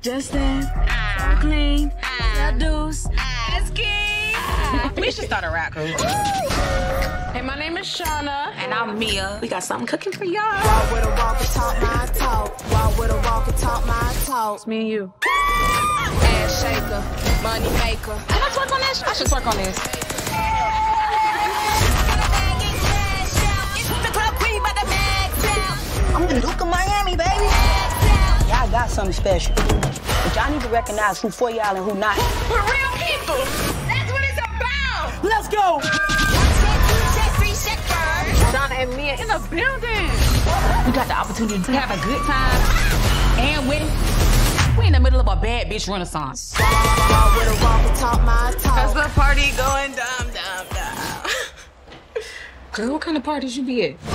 Justin, so clean, seduce, We should start a rap group. Hey, my name is Shawna. And I'm Mia. We got something cooking for y'all. Walk with a walk and talk my talk. Walk with a walk and talk my talk. It's me and you. Ass shaker, money maker. Can I twerk on this? I should twerk on this. I'm the Duke of Miami, baby. Y'all got something special. But y'all need to recognize who for y'all and who not. We're real people. That's what it's about. Let's go! Shawna and Mia in the building. We got the opportunity to have a good time and win. We in the middle of a bad bitch renaissance. Walk with a walk and talk my the party going? Dum, dum, dum. Girl, what kind of parties you be at?